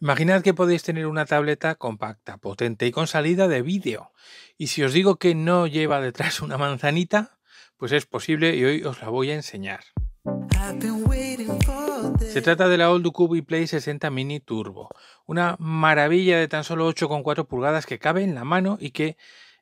Imaginad que podéis tener una tableta compacta, potente y con salida de vídeo. Y si os digo que no lleva detrás una manzanita, pues es posible y hoy os la voy a enseñar. Se trata de la Old Cube Play 60 Mini Turbo, una maravilla de tan solo 8,4 pulgadas que cabe en la mano y que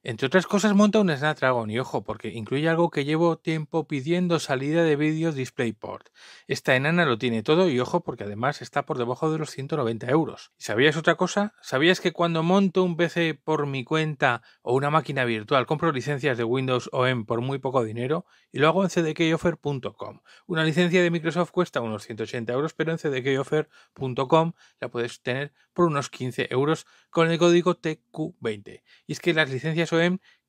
entre otras cosas monta un Snapdragon y ojo, porque incluye algo que llevo tiempo pidiendo salida de vídeo DisplayPort. Esta enana lo tiene todo y ojo porque además está por debajo de los 190 euros. ¿Y sabías otra cosa? ¿Sabías que cuando monto un PC por mi cuenta o una máquina virtual compro licencias de Windows OEM por muy poco dinero y lo hago en cdkoffer.com? Una licencia de Microsoft cuesta unos 180 euros, pero en cdkoffer.com la puedes tener por unos 15 euros con el código TQ20. Y es que las licencias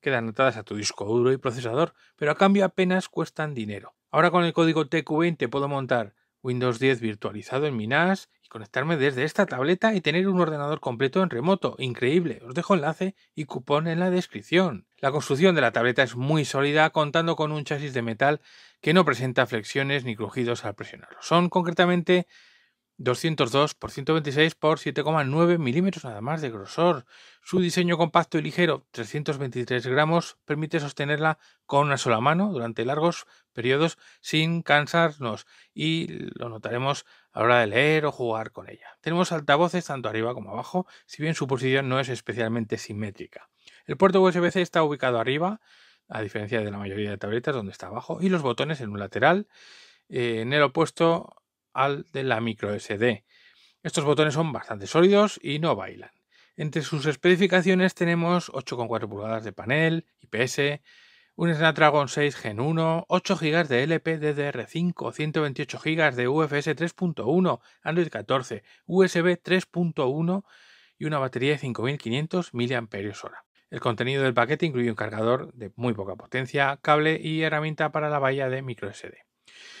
Quedan anotadas a tu disco duro y procesador, pero a cambio apenas cuestan dinero. Ahora con el código TQ20 puedo montar Windows 10 virtualizado en mi NAS y conectarme desde esta tableta y tener un ordenador completo en remoto. Increíble. Os dejo enlace y cupón en la descripción. La construcción de la tableta es muy sólida, contando con un chasis de metal que no presenta flexiones ni crujidos al presionarlo. Son concretamente 202 por 126 por 7,9 milímetros nada más de grosor. Su diseño compacto y ligero, 323 gramos, permite sostenerla con una sola mano durante largos periodos sin cansarnos y lo notaremos a la hora de leer o jugar con ella. Tenemos altavoces tanto arriba como abajo, si bien su posición no es especialmente simétrica. El puerto USB-C está ubicado arriba, a diferencia de la mayoría de tabletas donde está abajo, y los botones en un lateral. Eh, en el opuesto al de la micro SD. Estos botones son bastante sólidos y no bailan. Entre sus especificaciones tenemos 8,4 pulgadas de panel, IPS, un Snapdragon 6 Gen 1, 8 GB de LPDDR5, 128 GB de UFS 3.1, Android 14, USB 3.1 y una batería de 5500 mAh. El contenido del paquete incluye un cargador de muy poca potencia, cable y herramienta para la bahía de microSD.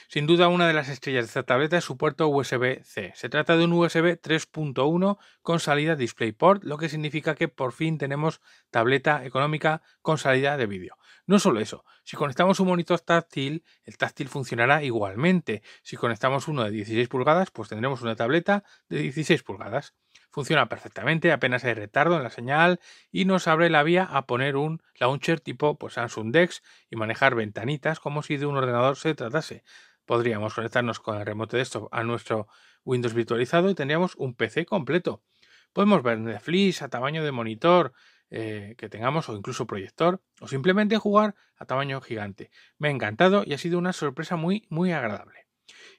Sin duda, una de las estrellas de esta tableta es su puerto USB-C. Se trata de un USB 3.1 con salida DisplayPort, lo que significa que por fin tenemos tableta económica con salida de vídeo. No solo eso, si conectamos un monitor táctil, el táctil funcionará igualmente. Si conectamos uno de 16 pulgadas, pues tendremos una tableta de 16 pulgadas. Funciona perfectamente, apenas hay retardo en la señal y nos abre la vía a poner un launcher tipo pues, Samsung Dex y manejar ventanitas como si de un ordenador se tratase podríamos conectarnos con el remote desktop a nuestro Windows virtualizado y tendríamos un PC completo. Podemos ver Netflix a tamaño de monitor eh, que tengamos o incluso proyector o simplemente jugar a tamaño gigante. Me ha encantado y ha sido una sorpresa muy muy agradable.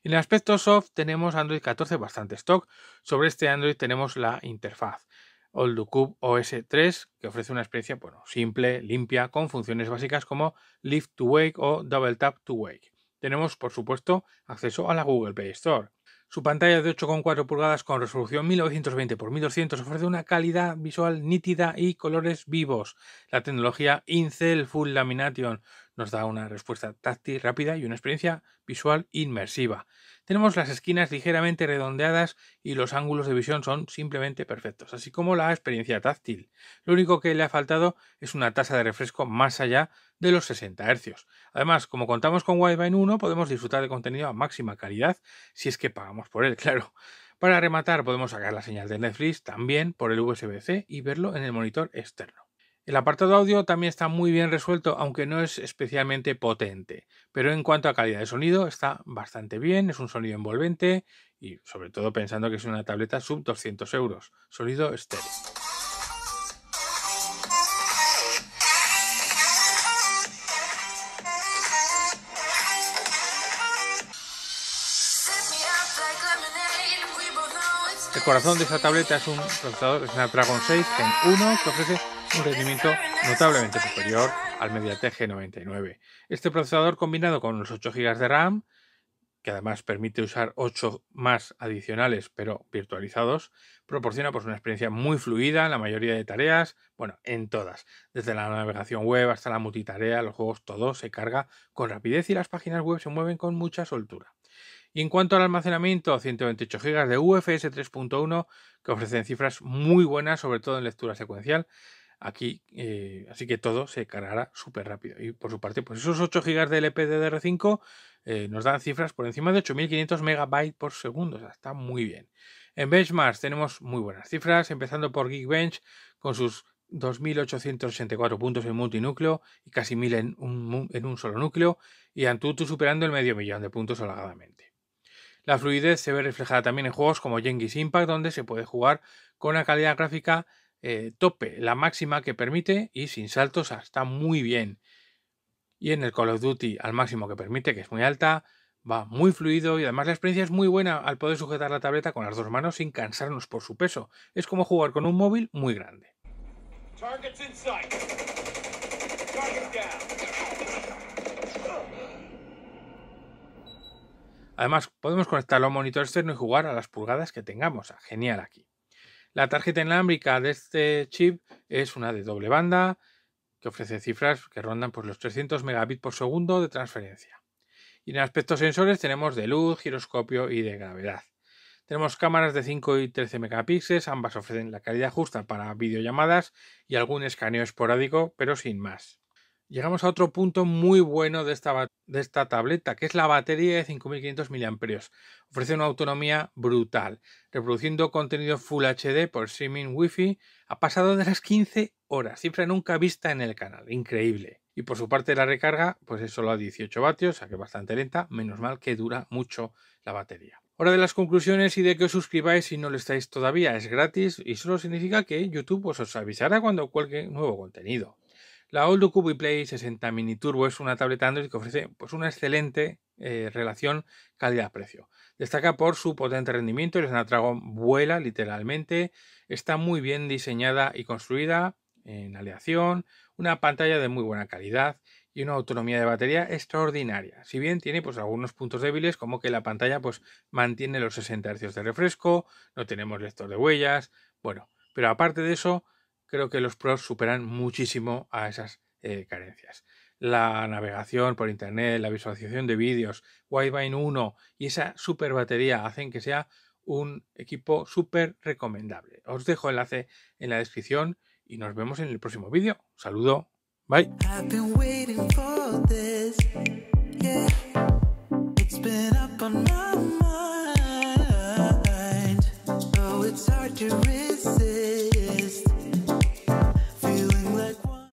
En el aspecto soft tenemos Android 14 bastante stock. Sobre este Android tenemos la interfaz OldCube OS 3 que ofrece una experiencia bueno, simple, limpia, con funciones básicas como Lift to Wake o Double Tap to Wake tenemos, por supuesto, acceso a la Google Play Store. Su pantalla de 8,4 pulgadas con resolución 1920 x 1200 ofrece una calidad visual nítida y colores vivos. La tecnología Incel Full Lamination nos da una respuesta táctil rápida y una experiencia visual inmersiva. Tenemos las esquinas ligeramente redondeadas y los ángulos de visión son simplemente perfectos, así como la experiencia táctil. Lo único que le ha faltado es una tasa de refresco más allá de los 60 Hz. Además, como contamos con Wi-Fi 1, podemos disfrutar de contenido a máxima calidad si es que pagamos por él, claro. Para rematar, podemos sacar la señal de Netflix también por el USB-C y verlo en el monitor externo. El apartado audio también está muy bien resuelto, aunque no es especialmente potente. Pero en cuanto a calidad de sonido, está bastante bien, es un sonido envolvente y sobre todo pensando que es una tableta sub 200 euros. Sonido estéreo. El corazón de esta tableta es un procesador Snapdragon 6 Gen 1 que ofrece un rendimiento notablemente superior al MediaTek G99. Este procesador combinado con los 8 GB de RAM, que además permite usar 8 más adicionales pero virtualizados, proporciona pues, una experiencia muy fluida en la mayoría de tareas, bueno, en todas, desde la navegación web hasta la multitarea, los juegos, todo se carga con rapidez y las páginas web se mueven con mucha soltura. Y en cuanto al almacenamiento, 128 GB de UFS 3.1 que ofrecen cifras muy buenas, sobre todo en lectura secuencial. Aquí, eh, así que todo se cargará súper rápido. Y por su parte, pues esos 8 GB de LPDDR5 eh, nos dan cifras por encima de 8500 MB por segundo. Está muy bien. En benchmarks tenemos muy buenas cifras, empezando por Geekbench con sus 2.884 puntos en multinúcleo y casi 1.000 en un, en un solo núcleo, y Antutu superando el medio millón de puntos holgadamente. La fluidez se ve reflejada también en juegos como Genghis Impact, donde se puede jugar con una calidad gráfica eh, tope, la máxima que permite y sin saltos está muy bien. Y en el Call of Duty al máximo que permite, que es muy alta, va muy fluido y además la experiencia es muy buena al poder sujetar la tableta con las dos manos sin cansarnos por su peso. Es como jugar con un móvil muy grande. Además, podemos conectarlo a un monitor externo y jugar a las pulgadas que tengamos. Ah, genial aquí. La tarjeta inalámbrica de este chip es una de doble banda que ofrece cifras que rondan por los 300 megabits por segundo de transferencia. Y en aspectos sensores tenemos de luz, giroscopio y de gravedad. Tenemos cámaras de 5 y 13 megapíxeles, ambas ofrecen la calidad justa para videollamadas y algún escaneo esporádico, pero sin más. Llegamos a otro punto muy bueno de esta, de esta tableta, que es la batería de 5500 mAh. Ofrece una autonomía brutal. Reproduciendo contenido Full HD por streaming Wi-Fi, ha pasado de las 15 horas, cifra nunca vista en el canal. Increíble. Y por su parte la recarga, pues es solo a 18 vatios, o sea que bastante lenta, menos mal que dura mucho la batería. Hora de las conclusiones y de que os suscribáis si no lo estáis todavía, es gratis y solo significa que YouTube os avisará cuando cuelgue nuevo contenido. La Old Cube Play 60 Mini Turbo es una tableta Android que ofrece pues, una excelente eh, relación calidad-precio. Destaca por su potente rendimiento, el Snapdragon vuela literalmente, está muy bien diseñada y construida en aleación, una pantalla de muy buena calidad y una autonomía de batería extraordinaria. Si bien tiene pues algunos puntos débiles como que la pantalla pues mantiene los 60 Hz de refresco, no tenemos lector de huellas, bueno, pero aparte de eso, creo que los pros superan muchísimo a esas eh, carencias. La navegación por internet, la visualización de vídeos, Wi-Fi 1 y esa super batería hacen que sea un equipo súper recomendable. Os dejo enlace en la descripción y nos vemos en el próximo vídeo. saludo. Bye.